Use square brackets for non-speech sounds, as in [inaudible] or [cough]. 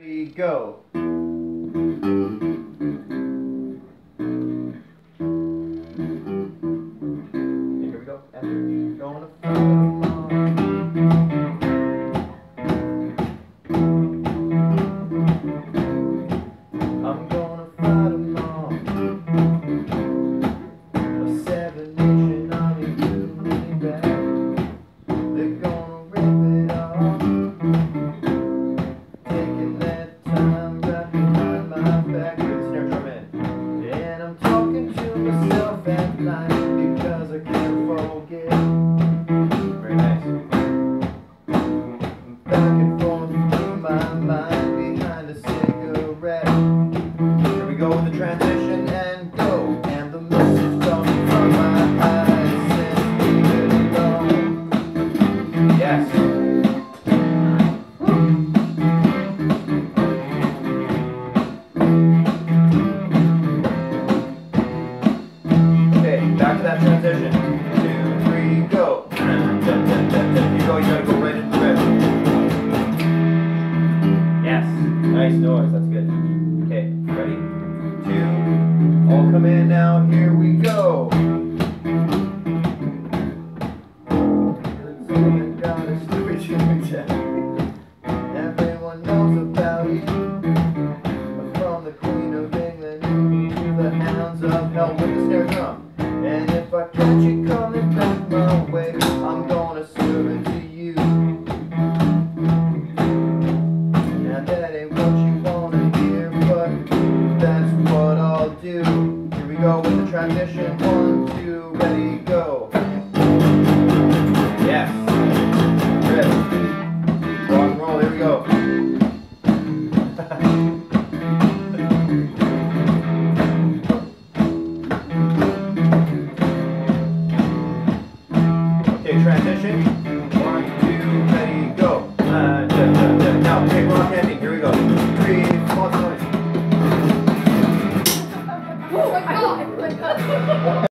Ready, go. Here we go. Gonna myself at night because I can't forget. Very nice. Back and forth through my mind behind a cigarette. Here we go with the transition and go. Back to that transition. Two, three, go. You go, you gotta go right into the riff. Yes, nice noise, that's good. Okay, ready? Two, all come in now, here we go. Got a stupid tune jack. Everyone knows about you. From the Queen of England to the hounds of hell with the go with the transition. One, two, ready, go. Yes. Rip. Rock and roll, here we go. [laughs] Okay, transition.